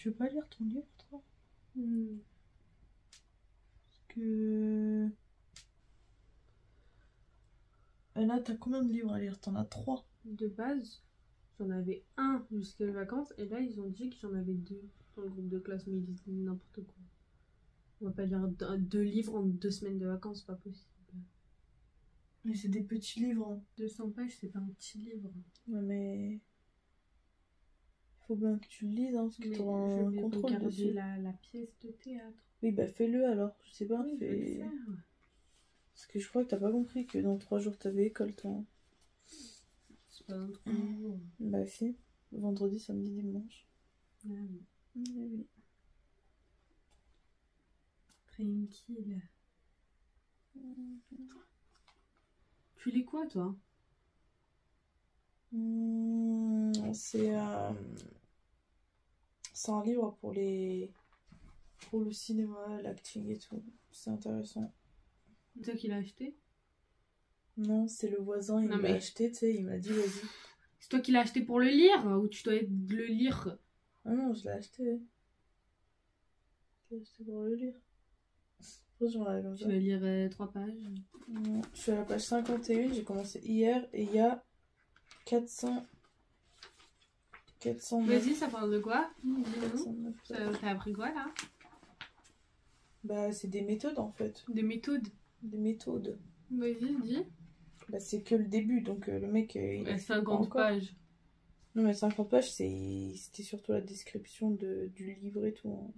tu veux pas lire ton livre, toi? Hmm. Parce que. Et là, t'as combien de livres à lire? T'en as trois. De base, j'en avais un jusqu'à les vacances et là ils ont dit que j'en avais deux dans le groupe de classe, mais ils disent n'importe quoi. On va pas lire deux, livres en deux semaines de vacances, c'est pas possible. Mais c'est des petits livres. hein. 200 pages, c'est pas un petit livre. Ouais, mais. Faut bien que tu le lises, hein, parce que t'auras je un vais contrôle regarder dessus. la, la pièce de théâtre. Oui, bah fais-le alors. Je sais pas. Oui, je vais le fais- faire. Parce que je crois que t'as pas compris que dans trois jours t'avais école, toi. hein. C'est pas un truc nouveau. Bah si. Vendredi, samedi, dimanche. Ah oui. Oui, oui. Tranquille. Tu lis quoi, toi? Hmm, c'est euh, c'est un livre pour les pour le cinéma, l'acting et tout. C'est intéressant. C'est toi qui l'as acheté? Non, c'est le voisin, il m'a mais- acheté, tu sais, il m'a dit vas-y. C'est toi qui l'as acheté pour le lire ou tu dois le lire? Ah non, je l'ai acheté. Je l'ai acheté pour le lire. Comme Tu vas lire euh, trois pages Non, Je suis à la page 51, j'ai commencé hier et il y a 400 409 Vas-y, ça parle de quoi? Dis-nous. 409 Ça- T'as appris quoi là? Bah, c'est des méthodes en fait. Des méthodes. Des méthodes. Vas-y, dis. Bah, c'est que le début, donc euh, le mec. euh, il a Ouais, fait pas 50 encore. pages. Non, mais 50 pages, c'était surtout la description de, du livre et tout. hein.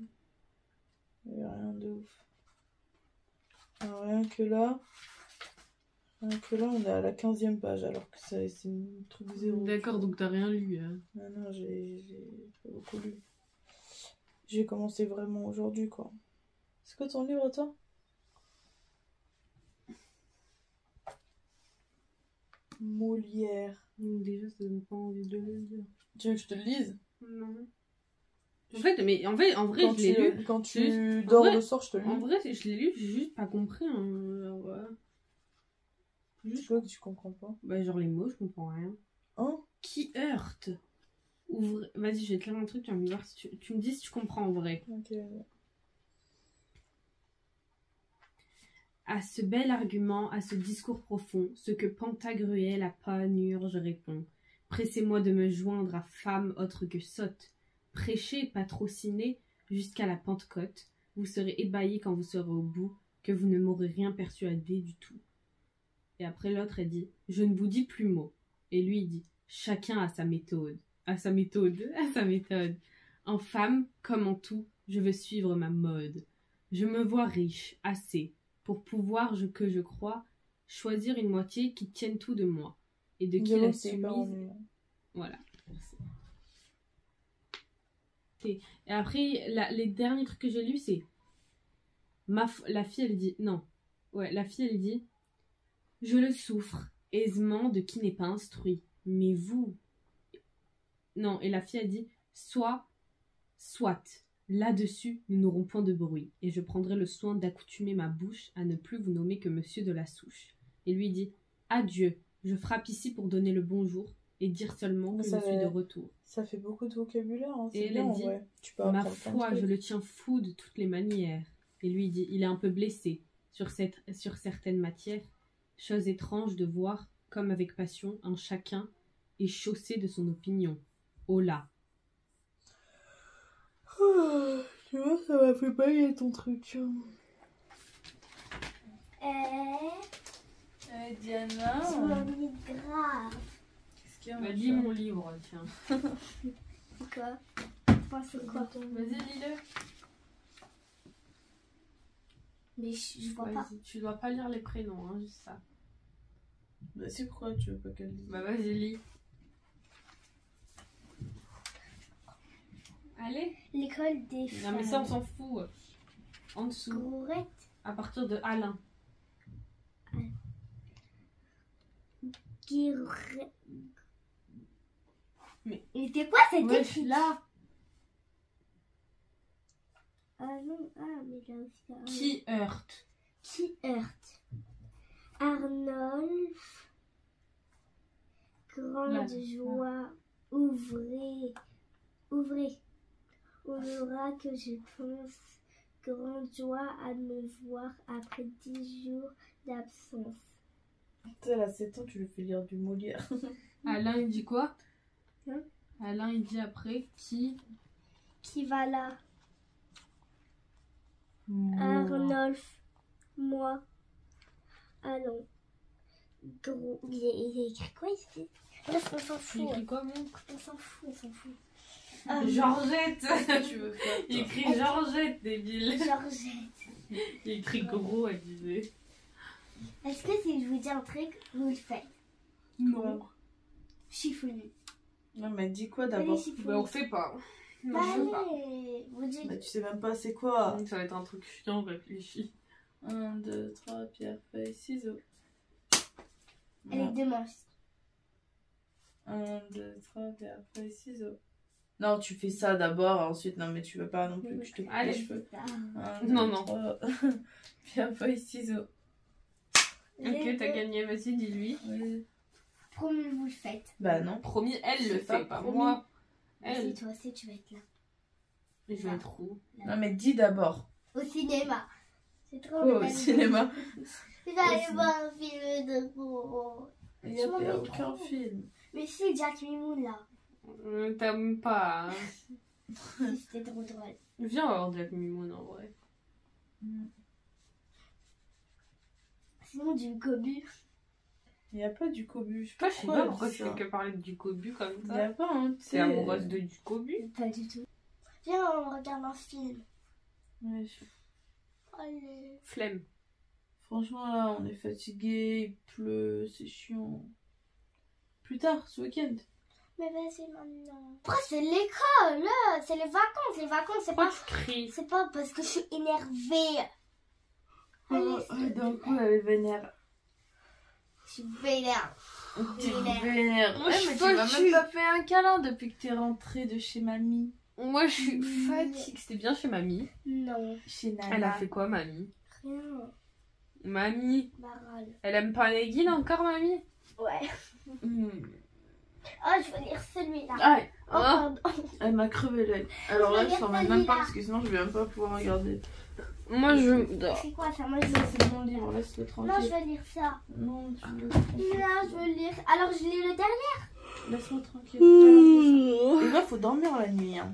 Il y avait rien de ouf. Alors, rien que là. Que là, on est à la 15e page, alors que ça- c'est un truc zéro. D'accord, donc t'as rien lu. Hein. Non, non, j'ai pas beaucoup lu. J'ai commencé vraiment aujourd'hui, quoi. C'est quoi ton livre, toi? Molière. Donc déjà, ça donne pas envie de le lire. Tu veux que je te le lise? Non. En fait, mais en, fait, en vrai, Quand je l'ai lu. quand tu Juste- en dors vrai- le soir, je te le En lis. vrai, je l'ai lu, j'ai juste pas compris. Hein. Ouais. C'est quoi que tu comprends pas Bah, genre les mots, je comprends rien. Hein Qui heurte Ouvre... Vas-y, je vais te lire un truc, tu vas me voir si tu... tu me dis si tu comprends en vrai. Ok. À ce bel argument, à ce discours profond, ce que Pantagruel à panure, je réponds. Pressez-moi de me joindre à femme autre que sotte. Prêchez, patrocinez, jusqu'à la Pentecôte. Vous serez ébahis quand vous serez au bout, que vous ne m'aurez rien persuadé du tout. Et après l'autre, elle dit, je ne vous dis plus mot. Et lui, il dit, chacun a sa méthode. À sa méthode, à sa méthode. En femme, comme en tout, je veux suivre ma mode. Je me vois riche, assez, pour pouvoir, je, que je crois, choisir une moitié qui tienne tout de moi, et de qui la soumise... ennuyant. Voilà. Merci. Et après, la- les derniers trucs que j'ai lus, c'est... Ma la fille, elle dit... Non. Ouais, la fille, elle dit... Je le souffre aisement de qui n'est pas instruit. Mais vous... Non, et la fille a dit... Soit... Soit. Là-dessus, nous n'aurons point de bruit, et je prendrai le soin d'accoutumer ma bouche à ne plus vous nommer que monsieur de la souche. Et lui dit... Adieu, je frappe ici pour donner le bonjour et dire seulement que Ça je suis de retour. Ça fait beaucoup de vocabulaire. Hein. Et elle bien, dit, vrai. Tu peux Ma foi, je le tiens fou de toutes les manières. Et lui dit, il est un peu blessé sur, cette, sur certaines matières. Chose étrange de voir, comme avec passion, un chacun est chaussé de son opinion. Oh là Tu vois, ça m'a fait bailler ton truc. Euh, Eh, Diana tu m'ennuies grave. Qu'est-ce qu'il y a Bah, lis mon livre, tiens. Quoi? Enfin, c'est quoi? Vas-y, lis-le. Mais je, je vois pas. Tu dois pas lire les prénoms, hein, juste ça. Bah, c'est pourquoi tu veux pas qu'elle dise Bah, vas-y, lis. Allez. L'école des Non, femmes. mais ça, on s'en fout. En dessous, Gourette. à partir de Alain. Mais- Mais c'est quoi cette écrit là Ah non, ah, mais là aussi. ah, Qui heurte Qui heurte Arnold. Grande Là. joie. Ouvrez. Ouvrez. aura que je pense grande joie à me voir après dix jours d'absence. Putain, là, 7 ans, tu lui fais lire du Molière. Alain, il dit quoi Hein Alain, il dit après qui Qui va là? Moi. Arnolphe. Moi. Allons. Gros. Il, il a écrit quoi ici? Bref, on s'en Il fout. écrit quoi, mon On s'en fout, on s'en fout. Ah, Georgette tu veux Il écrit Georgette, débile. Georgette. Il écrit gros, elle disait. Est-ce que si je vous dis un truc, vous le faites? Non. Chiffonnu. Non, mais dis quoi d'abord? Bah, on fait pas. Non, Bah, je sais pas. allez, vous dites. Bah, tu sais même pas c'est quoi. Ça va être un truc chiant, réfléchi. 1, 2, 3, pierre, feuille, ciseaux. Avec deux manches. 1, 2, 3, pierre, feuille, ciseaux. Non, tu fais ça d'abord, ensuite, non, mais tu veux pas non plus que je te coupe Allez. les cheveux. Ah. 1, Non, non. 3, pierre, feuille, ciseaux. Ok, t'as gagné, vas-y, dis-lui. Oui. Promis, vous le faites. Bah non. Promis, elle le pas fait, pas promis. moi. Elle. toi aussi, tu vas être là. Je vais être où? Non, mais dis d'abord. Au cinéma. C'est trop Oh, au cinéma? Vous allez Au voir un film de gros. Il n'y a Je pas vais aucun trop. film. Mais si, Jack Mimoun là. Euh, T'aimes pas. hein. Si, C'était trop drôle. Viens voir Jack Mimoun en vrai. Sinon, du cobu. Il n'y a pas du cobu. Je sais Toi, je sais pourquoi pas pourquoi tu fais que parler du cobu comme Il n'y ça. a pas un. C'est amoureuse de du cobu. Pas du tout. Viens, on regarde un film. Ouais, je- Allez. Flemme. Franchement, là, on est fatigué, il pleut, c'est chiant. Plus tard, ce week-end. Mais vas-y maintenant. Après, c'est l'école, là? C'est les vacances. Les vacances, c'est Pourquoi pas. C'est pas parce que je suis énervée. Allez, D'un plaît. coup, elle est vénère. Je suis vénère. T'es Vénère. vénère. Moi, Ouais, je suis mais tu m'as même pas fait un câlin depuis que t'es rentrée de chez mamie. Moi, je suis fatiguée. C'était bien chez mamie. Non, Chez Nana. Elle a fait quoi, mamie? Rien. Mamie. Maral. Elle aime pas Nagin encore, mamie? Ouais. Hmm. Oh, je vais lire celui-là. Aïe, Oh, Ah. pardon. elle m'a crevé l'œil. Alors là, je Regarde s'en même pas parce que sinon je vais même pas pouvoir regarder. Moi, je dors. C'est quoi ça Moi, je veux... c'est mon livre, laisse-le Non, je tranquille. veux lire ça. Non, tu le... Non, je veux lire. Alors, je lis le dernier. Laisse-moi tranquille. Et là, faut dormir la nuit. Hein.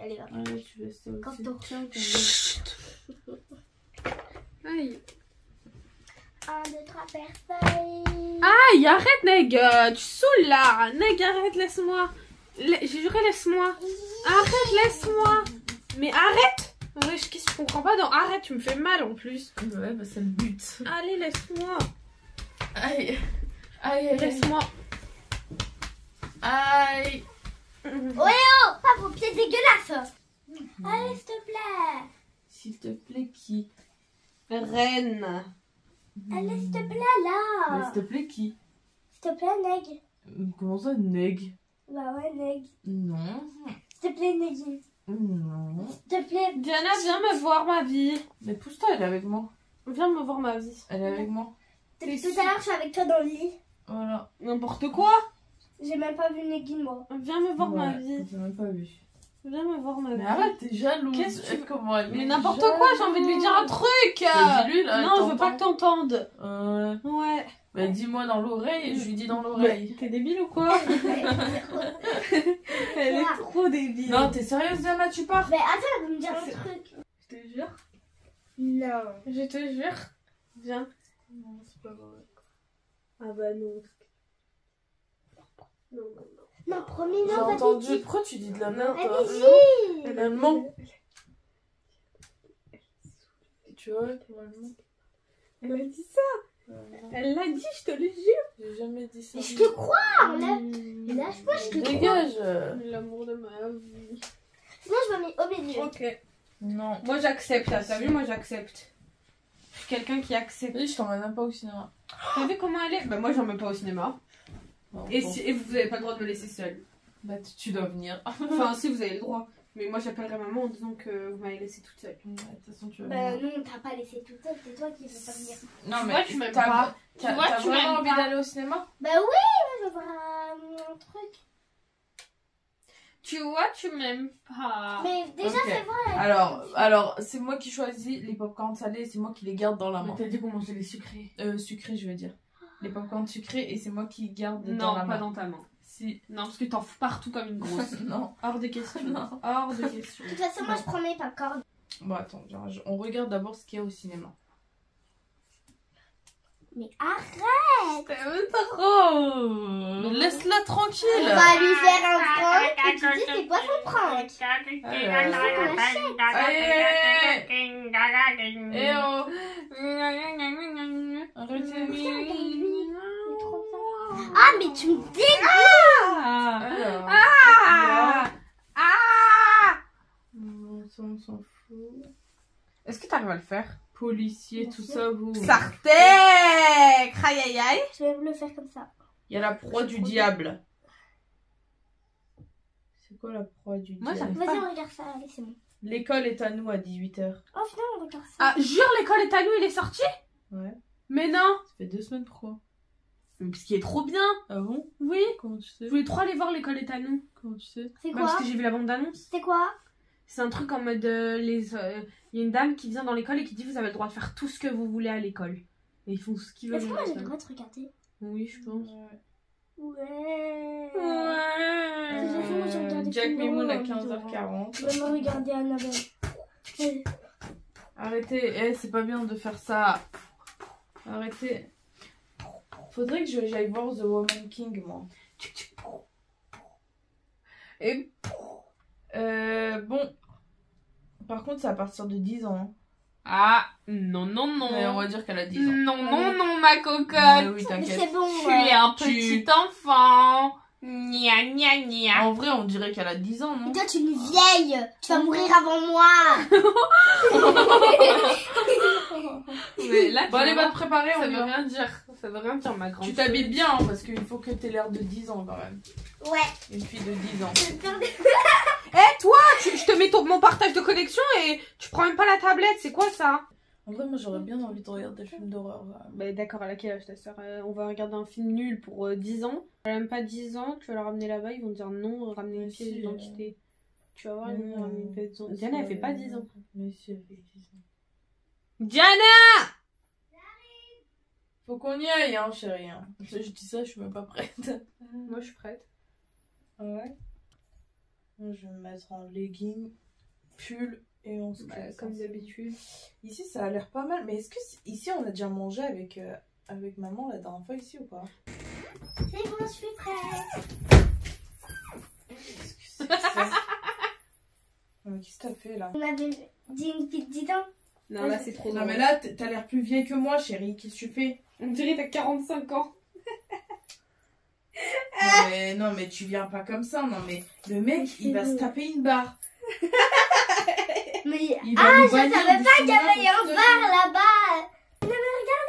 Allez, va. Ouais, tu laisses ça aussi. Ton livre. Aïe. 1, 2, 3, perfect. Aïe, arrête, Neg. euh, Tu saoules là. Neg, arrête, laisse-moi. La- J'ai juré, laisse-moi. Arrête, laisse-moi. Mais arrête. Ouais, je- qu'est-ce que tu comprends pas dans arrête, tu me fais mal en plus. Ouais, bah c'est le but. Allez, laisse-moi. Aïe. Aïe, aïe, Laisse-moi. aïe. Ouais, oh Pas vos pieds dégueulasses. Allez, s'il te plaît. S'il te plaît, qui? Reine. Allez, s'il te plaît, Mais là. S'il te plaît, qui? S'il te plaît, Neg. Comment ça, neg? Bah ouais, Neg. Non. S'il te plaît, Neg. Non. S'il te plaît. Diana, viens me voir ma vie. Mais pousse-toi, elle est avec moi. Viens me voir ma vie. Elle est avec moi. Depuis tout à l'heure, je suis avec toi dans le lit. Voilà. N'importe quoi. J'ai même pas vu Negin, moi. Viens me voir ma vie. J'ai même pas vu. Viens me voir ma vie. Mais arrête, t'es jalouse. Qu'est-ce que tu veux Comment elle Mais n'importe quoi, j'ai envie de lui dire un truc. Dis-lui, là, non, elle je veux pas que t'entend. t'entendes. Euh, Ouais. Bah, dis-moi dans l'oreille et je lui dis dans l'oreille. T'es débile ou quoi Elle est trop débile. Non, t'es sérieuse, Diana, tu pars Mais attends, elle veut me dire un truc. je te jure. Non. Je te jure. Viens. Non, c'est pas vrai. Ah bah non. Non, non, non. Non, promis, J'ai non, pas entendu. dit. Pourquoi tu dis de la merde, toi Allez-y. Elle ment. Tu vois, elle Elle a dit ça. Elle l'a dit, je te le jure. J'ai jamais dit ça. Mais je te crois. On a... Lâche-moi, je te crois. Dégage. L'amour de ma vie. Sinon, je me mets au milieu. Ok. Non. Moi j'accepte. T'as vu, moi j'accepte. Je suis quelqu'un qui accepte. Oui, je t'emmène même pas au cinéma. T'as vu comment elle est? Bah moi j'en mets pas au cinéma. Bon, Et, bon. si, et vous avez pas le droit de me laisser seule. Bah, tu, tu dois venir. Enfin si vous avez le droit. Mais moi j'appellerai maman en disant que vous m'avez laissée toute seule. De toute façon, tu vas Bah venir. non, on t'a pas laissé toute seule, c'est toi qui veux pas venir. Non, Tu mais vois, tu m'aimes pas. T'as Tu vois, tu vraiment m'aimes envie pas. d'aller au cinéma? Bah oui, moi je veux voir un, un truc. Tu vois, tu m'aimes pas. Mais déjà, c'est vrai. Alors, alors c'est moi qui choisis les popcorn salés et c'est moi qui les garde dans la Mais main. t'as dit qu'on mangeait les sucrés? Euh, sucrés, je veux dire. Les popcorn sucrés et c'est moi qui garde dans Non, la pas main. dans ta main. Si. Non, parce que t'en fous partout comme une grosse. non. Hors de question. Non. Hors de question. De toute façon, moi, je prends mes popcorn. Bon, attends, on regarde d'abord ce qu'il y a au cinéma. Mais arrête T'aimes trop Laisse-la tranquille On va lui faire un prank et tu dis c'est quoi son prank Eh oh Arrêtez Ah, mais tu me dégoûtes Alors, Ah Ah on s'en on s'en fout. Est-ce que t'arrives à le faire? Policier, Bien tout sûr. ça, vous. Sartek Aïe aïe aïe Je vais le faire comme ça. Il y a la proie du diable. C'est quoi la proie du Moi, diable? Vas-y, on regarde ça. Allez, c'est bon. L'école est à nous à 18h. Oh, finalement, on regarde ça. Ah, jure, l'école est à nous, il est sorti? Ouais. Mais non Ça fait deux semaines, pourquoi Parce qu'il est trop bien Ah bon? Oui Comment tu sais? Je voulais trop aller voir l'école est à nous. Comment tu sais? C'est Bah, quoi? parce que j'ai vu la bande d'annonce. C'est quoi? C'est un truc en mode euh, les. euh, Il y a une dame qui vient dans l'école et qui dit vous avez le droit de faire tout ce que vous voulez à l'école. Et ils font ce qu'ils veulent. Est-ce que moi, j'ai le droit de regarder? Oui, je pense. Ouais. Ouais. regardé Jack Mimoun à monde, 15h40. Vraiment regarder Annabelle. Ouais. Arrêtez, eh, c'est pas bien de faire ça. Arrêtez. Faudrait que j'aille voir The Woman King, moi. Et. Euh, bon. Par contre, c'est à partir de 10 ans. hein. Ah, non, non, non. Ouais, on va dire qu'elle a 10 ans. Non, non, non, ma Mais cocotte. oui, Mais t'inquiète. c'est bon. Tu ouais. es un Tu- petit enfant. Gna, gna, gna. En vrai, on dirait qu'elle a 10 ans, non? Toi, tu es une vieille. Tu vas mourir avant moi. Mais là, tu Bon, allez, va te préparer, ça on veut va. rien dire. Ça veut rien dire, ma grande. Tu t'habilles bien, hein, parce qu'il faut que t'aies l'air de 10 ans quand même. Ouais. Une fille de 10 ans. Eh, toi, tu- je te mets ton, mon partage de connexion et tu prends même pas la tablette. C'est quoi ça? En vrai, moi, j'aurais bien envie de regarder des films d'horreur. Bah d'accord, à laquelle âge ta soeur On va regarder un film nul pour euh, 10 ans. Elle a même pas 10 ans, tu vas la ramener là-bas, ils vont dire non, ramener une pièce si, d'identité. Tu vas voir, ils vont ramener une pièce d'identité. Diana, elle fait pas 10 ans. Mais si, elle fait 10 ans. Diana Faut qu'on y aille, hein, chérie. hein. Je dis ça, je suis même pas prête. Moi, je suis prête. Ouais? Moi, je vais me mettre en legging, pull et on se Bah, casse. comme d'habitude. Ici, ça a l'air pas mal. Mais est-ce que ici, on a déjà mangé avec, euh, avec maman la dernière fois ici ou pas? C'est bon, je suis prête. Qu'est-ce que c'est que ça? Mais Qu'est-ce que t'as fait là? On avait dit une petite ans. Non, là, c'est trop Non, drôle. mais là, t'as l'air plus vieille que moi, chérie. Qu'est-ce que tu fais? On dirait que t'as 45 ans. non mais, non, mais tu viens pas comme ça. Non, mais le mec, il va se taper une barre. Mais Il va ah, nous je bannir savais du pas qu'il y cinéma avait pour un ce bar là-bas.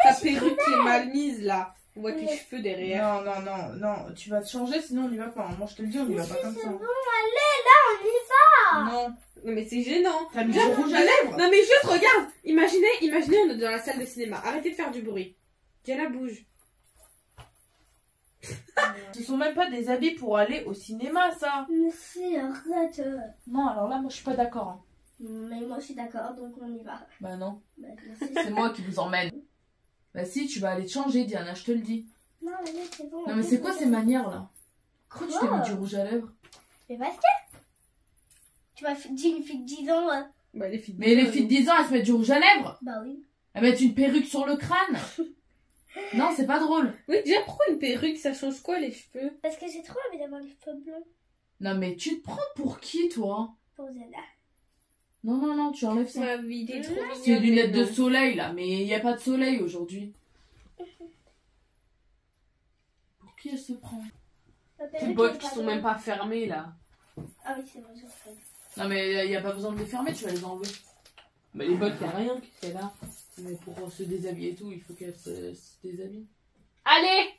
Ta perruque qui est mal mise là. On voit tes cheveux derrière. Non, non, non, non, tu vas te changer, sinon on y va pas. Moi, je te le dis, on y va pas comme C'est ça. bon, allez, là, on y va. Non, Non, mais c'est gênant. t'as mis du rouge à lèvres Non, mais juste regarde. Imaginez, imaginez, on est dans la salle de cinéma. Arrêtez de faire du bruit. Diana bouge. Ce sont même pas des habits pour aller au cinéma, ça. Mais si, arrête. Non, alors là, moi, je suis pas d'accord. hein. Mais moi, je suis d'accord, donc on y va. Bah non, Bah, merci. c'est moi qui vous emmène. Bah si, tu vas aller te changer, Diana, je te le dis. Non, mais là, c'est bon. Non, mais c'est quoi ces manières, là Pourquoi tu t'es mis du rouge à lèvres? Mais parce que. Tu m'as dit une fille de 10 ans. hein. Bah, les filles. Mais les filles de 10 ans, elles se mettent du rouge à lèvres Bah oui. Elles mettent une perruque sur le crâne Non, c'est pas drôle. Oui, déjà, pourquoi une perruque Ça change quoi les cheveux? Parce que j'ai trop envie d'avoir les cheveux blonds Non, mais tu te prends pour qui, toi? Pour Zana. Non, non, non, tu enlèves ça. Ma vie, t'es trop C'est mignonne, lunettes de soleil, là, mais il n'y a pas de soleil aujourd'hui. Pour qui elle se prend? Tes bottes qui sont même pas fermées là. Ah oui, c'est vrai, j'en fais. Non, mais il n'y a pas besoin de les fermer, tu vas les enlever. Mais les bottes, y a rien qui fait là. Mais pour se déshabiller et tout, il faut qu'elle se, se déshabille. Allez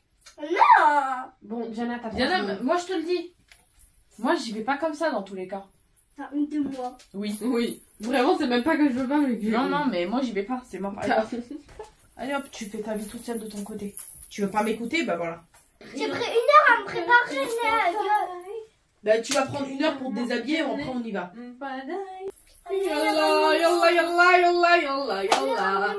Ah Bon, Diana, t'as Diana, pas m- moi je te le dis. Moi j'y vais pas comme ça dans tous les cas. T'as honte de moi. Oui. Oui. Vraiment, c'est même pas que je veux pas, mais que- Non, non, mais moi j'y vais pas, c'est mort. Allez hop. Allez hop, tu fais ta vie toute seule de ton côté. Tu veux pas m'écouter? Bah voilà. J'ai pris une heure à me préparer. Bah, tu vas prendre une heure pour te déshabiller et après on y va. Yalla, yalla, yalla, yalla, yalla, yalla.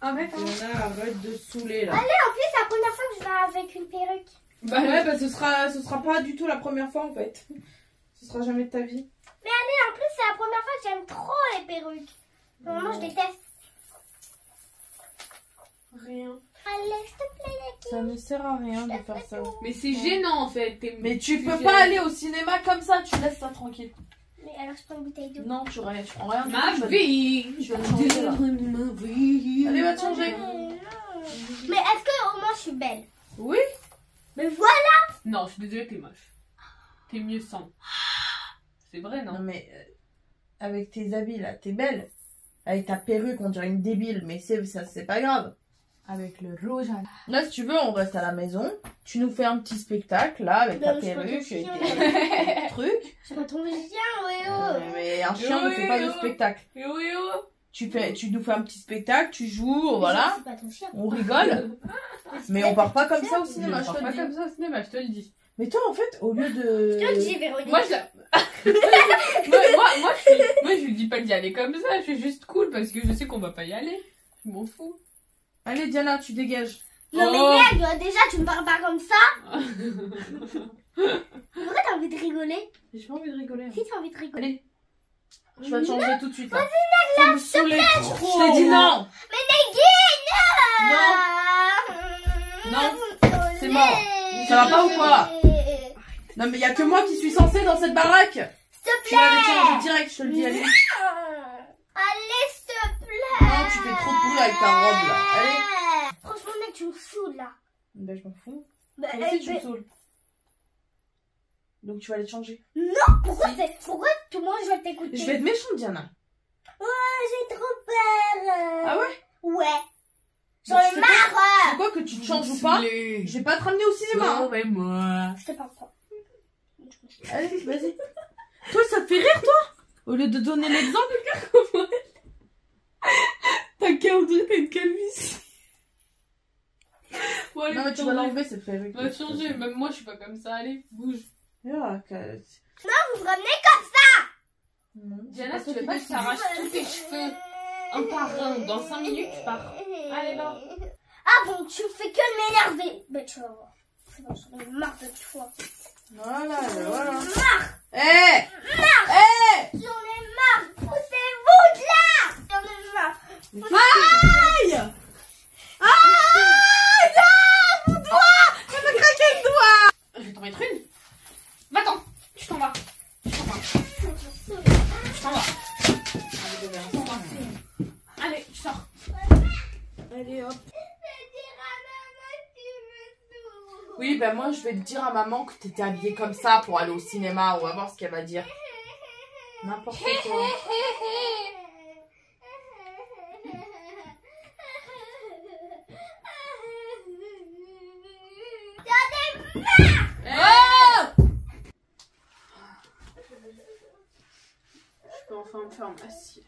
Ah, ouais, Fiona, arrête de saouler là. En plus, c'est la première fois que je vais avec une perruque. Bah, Ouais, bah ce sera, ce sera pas du tout la première fois en fait. Ce sera jamais de ta vie. En plus, c'est la première fois que j'aime trop les perruques. Normalement, je déteste. Rien. Allez, s'il te plaît, Naki. Ça ne sert à rien de faire ça. Mais c'est gênant en fait. t'es- Mais tu peux pas aller au cinéma comme ça, tu laisses ça tranquille. Mais alors, je prends une bouteille d'eau. Non, tu, rien, tu prends rien. Ma vie. Je vais te changer là. Ma vie. Allez, va te changer. Mais est-ce que au moins je suis belle? Oui. Mais voilà Non, je suis désolée, t'es moche. T'es mieux sans. C'est vrai, Non? Non mais euh, avec tes habits là, t'es belle. Avec ta perruque, on dirait une débile, mais c'est ça, c'est pas grave. Avec le rouge à Là, si tu veux, on reste à la maison. Tu nous fais un petit spectacle là avec ta je peux perruque et tes trucs. Je prends ton chien, oui, Euh, oh mais un chien ne fait pas de spectacle. Yo yo Tu fais, tu nous fais un petit spectacle, tu joues, voilà, C'est pas ton chien. on rigole. Mais on part pas comme ça au cinéma, Mais je on te part le pas dis. comme ça au cinéma, je te le dis. Mais toi, en fait, au lieu de. Je te le dis, Véronique. Moi, je la... moi, moi, moi, je suis... moi, je lui dis pas d'y aller comme ça, je suis juste cool parce que je sais qu'on va pas y aller. Je m'en fous. Allez, Diana, tu dégages. Non, mais Oh. merde, déjà, tu me parles pas comme ça. Pourquoi t'as envie de rigoler J'ai pas envie de rigoler. Si t'as envie de rigoler. Allez, je vais te changer tout de suite. Là. Vas-y, me saoulait trop. Je t'ai dit non. Non, c'est mort. Ça va pas ou quoi Non, mais y a que moi qui suis censée dans cette baraque. S'il te Tu vas plaît. changer direct, je te le dis. Allez. Allez, tu fais trop de bruit avec ta robe là. Allez. Franchement, mec, tu me saoules là. Ben, je m'en fous. Bah, Toi aussi, tu me mais- saoules. Donc, tu vas aller te changer. Pourquoi, c'est- pourquoi tout le monde je vais t'écouter? Je vais être méchante, Diana. J'ai trop peur. Ah ouais? Ouais. Mais J'en ai marre. C'est quoi que tu te changes ou pas? Je vais pas te ramener au cinéma. hein. moi Je te parle pas. Allez, vas-y. Toi, ça te fait rire, toi? Au lieu de donner l'exemple. T'as qu'à on dirait t'as une calvitie. Bon, allez, Non, mais tu vas l'enlever, cette perruque. On va changer, même moi, je suis pas comme ça. Allez, bouge. Ah, que- Vous me ramenez comme Non, Diana, si tu veux pas que ça ça. tous tes cheveux? Un par un, dans 5 minutes, tu pars. Allez, va. Ah bon, tu fais que de m'énerver. Mais tu vas voir. C'est bon, j'en ai marre de toi. Voilà, voilà. Marre. Eh Eh J'en ai marre. Poussez-vous de là. J'en ai marre. Aïe Aïe Non Mon doigt Tu me craqué le doigt Je vais t'en mettre une. Va-t'en. Tu t'en vas. Tu t'en vas. Tu t'en vas. Allez, tu sors. Allez, hop. Je vais dire à maman que tu me saoules. Oui, ben moi, je vais te dire à maman que t'étais habillée comme ça pour aller au cinéma. On va voir ce qu'elle va dire. N'importe quoi. en pharmacie.